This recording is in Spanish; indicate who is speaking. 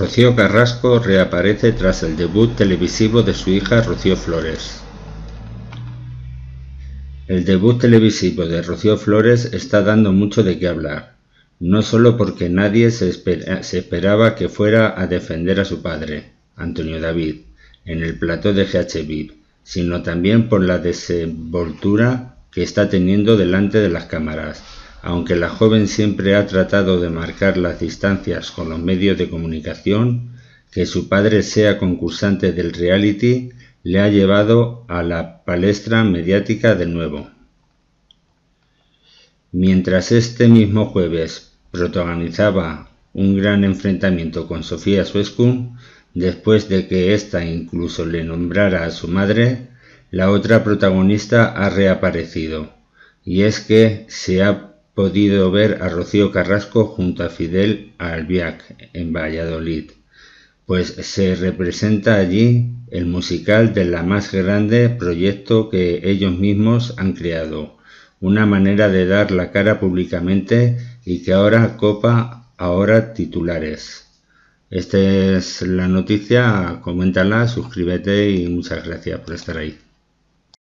Speaker 1: Rocío Carrasco reaparece tras el debut televisivo de su hija Rocío Flores. El debut televisivo de Rocío Flores está dando mucho de qué hablar, no solo porque nadie se, esperaba que fuera a defender a su padre, Antonio David, en el plató de GHB, sino también por la desenvoltura que está teniendo delante de las cámaras, aunque la joven siempre ha tratado de marcar las distancias con los medios de comunicación, que su padre sea concursante del reality le ha llevado a la palestra mediática de nuevo. Mientras este mismo jueves protagonizaba un gran enfrentamiento con Sofía Suescu, después de que ésta incluso le nombrara a su madre, la otra protagonista ha reaparecido, y es que se ha podido ver a Rocío Carrasco junto a Fidel Albiac en Valladolid, pues se representa allí el musical de la más grande proyecto que ellos mismos han creado, una manera de dar la cara públicamente y que ahora copa ahora titulares. Esta es la noticia, coméntala, suscríbete y muchas gracias por estar ahí.